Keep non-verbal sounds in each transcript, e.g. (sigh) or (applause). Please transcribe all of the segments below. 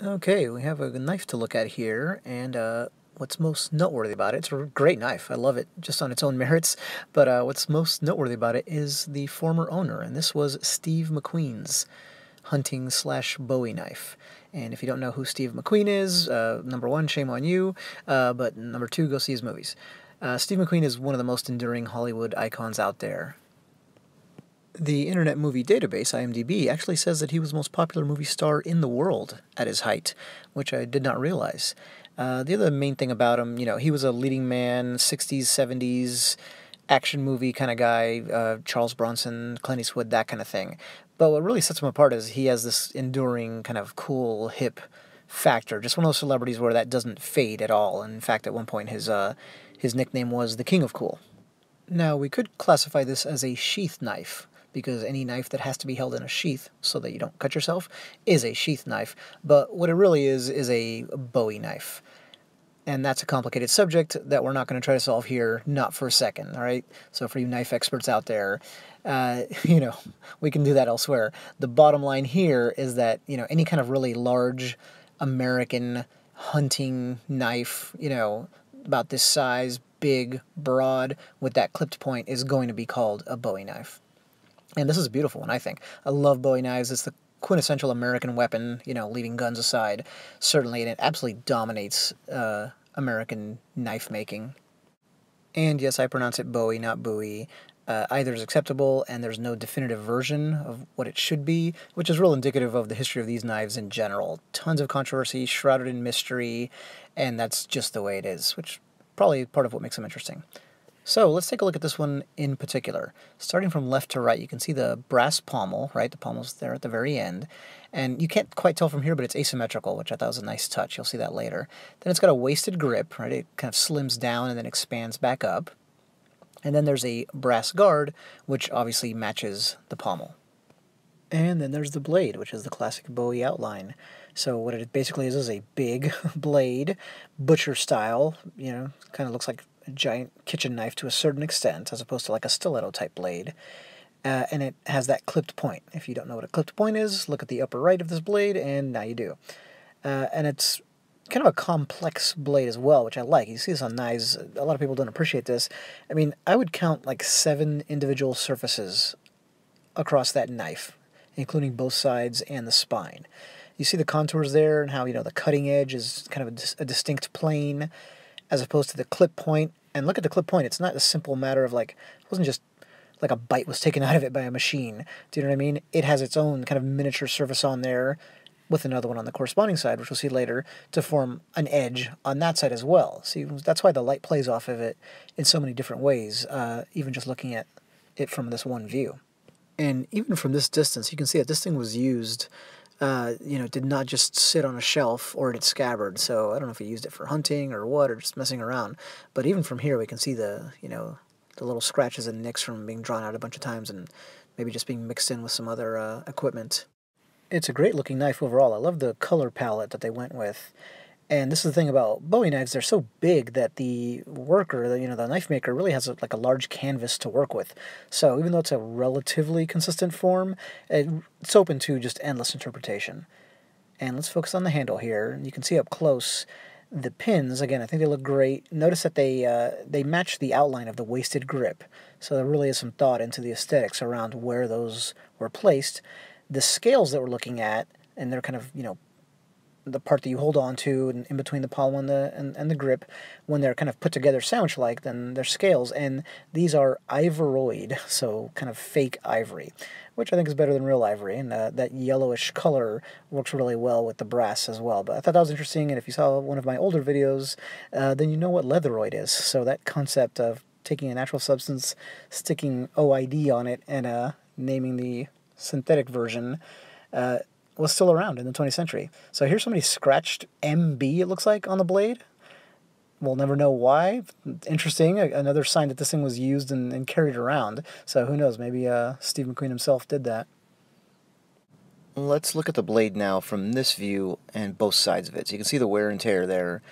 Okay, we have a knife to look at here, and uh, what's most noteworthy about it, it's a great knife. I love it just on its own (laughs) merits, but uh, what's most noteworthy about it is the former owner, and this was Steve McQueen's hunting slash Bowie knife. And if you don't know who Steve McQueen is, uh, number one, shame on you, uh, but number two, go see his movies. Uh, Steve McQueen is one of the most enduring Hollywood icons out there. The Internet Movie Database, IMDb, actually says that he was the most popular movie star in the world at his height, which I did not realize. Uh, the other main thing about him, you know, he was a leading man, 60s, 70s, action movie kind of guy, uh, Charles Bronson, Clint Eastwood, that kind of thing. But what really sets him apart is he has this enduring, kind of cool, hip factor. Just one of those celebrities where that doesn't fade at all. in fact, at one point, his uh, his nickname was the King of Cool. Now, we could classify this as a sheath knife, because any knife that has to be held in a sheath so that you don't cut yourself is a sheath knife. But what it really is, is a Bowie knife. And that's a complicated subject that we're not going to try to solve here, not for a second, all right? So, for you knife experts out there, uh, (laughs) you know, we can do that elsewhere. The bottom line here is that, you know, any kind of really large American hunting knife, you know, about this size, big, broad, with that clipped point is going to be called a Bowie knife. And this is a beautiful one, I think. I love Bowie knives. It's the quintessential American weapon, you know, leaving guns aside, certainly, and it absolutely dominates uh, American knife making. And yes, I pronounce it Bowie, not Bowie. Uh, either is acceptable, and there's no definitive version of what it should be, which is real indicative of the history of these knives in general. Tons of controversy, shrouded in mystery, and that's just the way it is, which probably part of what makes them interesting. So let's take a look at this one in particular. Starting from left to right, you can see the brass pommel, right? The pommel's there at the very end. And you can't quite tell from here, but it's asymmetrical, which I thought was a nice touch. You'll see that later. Then it's got a wasted grip, right? It kind of slims down and then expands back up. And then there's a brass guard, which obviously matches the pommel. And then there's the blade, which is the classic Bowie outline. So what it basically is is a big (laughs) blade, butcher style, you know, kind of looks like giant kitchen knife to a certain extent, as opposed to like a stiletto type blade. Uh, and it has that clipped point. If you don't know what a clipped point is, look at the upper right of this blade, and now you do. Uh, and it's kind of a complex blade as well, which I like. You see this on knives. A lot of people don't appreciate this. I mean, I would count like seven individual surfaces across that knife, including both sides and the spine. You see the contours there and how, you know, the cutting edge is kind of a, a distinct plane as opposed to the clip point. And look at the clip point. It's not a simple matter of like, it wasn't just like a bite was taken (laughs) out of it by a machine. Do you know what I mean? It has its own kind of miniature surface on there with another one on the corresponding side, which we'll see later, to form an edge on that side as well. See, that's why the light plays off of it in so many different ways, uh, even just looking at it from this one view. And even from this distance, you can see that this thing was used uh, you know, did not just sit on a shelf or it scabbard. So I don't know if he used it for hunting or what, or just messing around. But even from here, we can see the, you know, the little scratches and nicks from being drawn out a bunch of times and maybe just being mixed in with some other uh, equipment. It's a great looking knife overall. I love the color palette that they went with. And this is the thing about Bowie knives, they're so big that the worker, the, you know, the knife maker really has a, like a large canvas to work with. So even though it's a relatively consistent form, it's open to just endless interpretation. And let's focus on the handle here. You can see up close the pins, again, I think they look great. Notice that they, uh, they match the outline of the wasted grip. So there really is some thought into the aesthetics around where those were placed. The scales that we're looking at, and they're kind of, you know, the part that you hold on to and in between the palm and the and, and the grip when they're kind of put together sandwich like then they're scales. And these are ivoroid so kind of fake ivory which i think is better than real ivory. And uh, that yellowish color works really well with the brass as well. But i thought that was interesting and if you saw one of my older videos uh, then you know what leatheroid is. So that concept of taking a natural substance sticking oid on it and uh, naming the synthetic version uh, was still around in the 20th century. So here's somebody scratched MB, it looks like, on the blade. We'll never know why. Interesting. Another sign that this thing was used and, and carried around. So who knows? Maybe uh, Steve McQueen himself did that. Let's look at the blade now from this view and both sides of it. So you can see the wear and tear there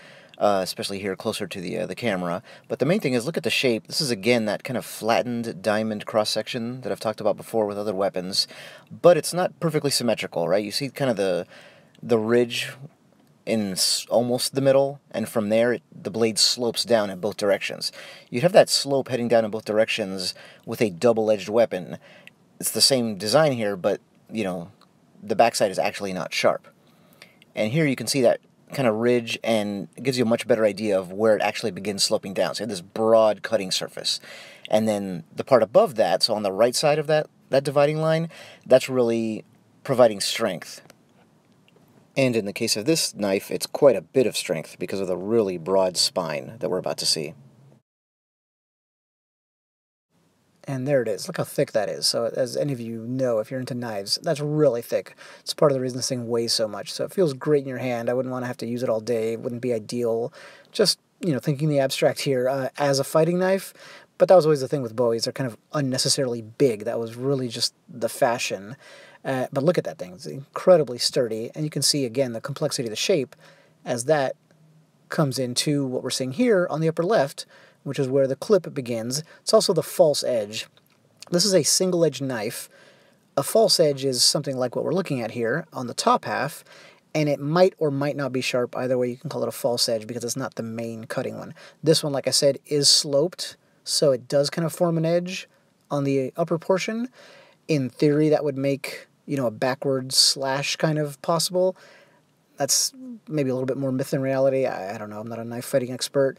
uh, especially here closer to the, uh, the camera. But the main thing is look at the shape. This is again that kind of flattened diamond cross-section that I've talked about before with other weapons, but it's not perfectly symmetrical, right? You see kind of the the ridge in almost the middle, and from there it, the blade slopes down in both directions. You'd have that slope heading down in both directions with a double-edged weapon. It's the same design here, but, you know, the backside is actually not sharp. And here you can see that kind of ridge and gives you a much better idea of where it actually begins sloping down. So you have this broad cutting surface. And then the part above that, so on the right side of that, that dividing line, that's really providing strength. And in the case of this knife, it's quite a bit of strength because of the really broad spine that we're about to see. And there it is. Look how thick that is. So as any of you know, if you're into knives, that's really thick. It's part of the reason this thing weighs so much. So it feels great in your hand. I wouldn't want to have to use it all day. It wouldn't be ideal. Just, you know, thinking the abstract here uh, as a fighting knife. But that was always the thing with Bowies. They're kind of unnecessarily big. That was really just the fashion. Uh, but look at that thing. It's incredibly sturdy. And you can see, again, the complexity of the shape as that comes into what we're seeing here on the upper left, which is where the clip begins. It's also the false edge. This is a single-edged knife. A false edge is something like what we're looking at here on the top half, and it might or might not be sharp. Either way, you can call it a false edge because it's not the main cutting one. This one, like I said, is sloped, so it does kind of form an edge on the upper portion. In theory, that would make, you know, a backward slash kind of possible that's maybe a little bit more myth than reality. I, I, don't know. I'm not a knife fighting expert,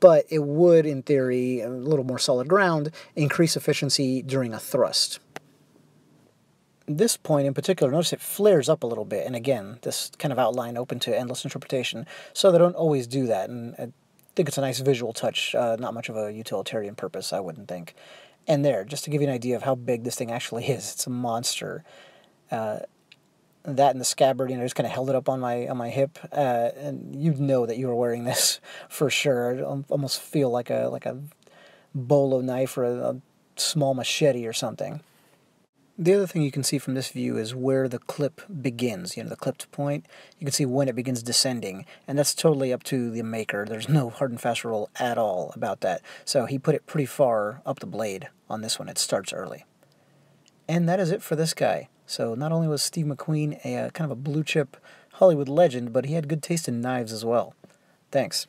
but it would, in theory, a little more solid ground, increase efficiency during a thrust. This point in particular, notice it flares up a little bit, and again, this kind of outline open to endless interpretation, so they don't always do that, and I think it's a nice visual touch, uh, not much of a utilitarian purpose, I wouldn't think. And there, just to give you an idea of how big this thing actually (laughs) is, it's a monster. Uh, that and the scabbard, you know, just kind of held it up on my on my hip, uh, and you'd know that you were wearing (laughs) this for sure. It almost feel like a like a bolo knife or a, a small machete or something. The other thing you can see from this view is where the clip begins, you know, the clipped point. You can see when it begins descending, and that's totally up to the maker. There's no hard and fast rule at all about that. So he put it pretty far up the blade on this one. It starts early. And that is it for this guy. So not only was Steve McQueen a, a kind of a blue chip Hollywood legend, but he had good taste in knives as well. Thanks.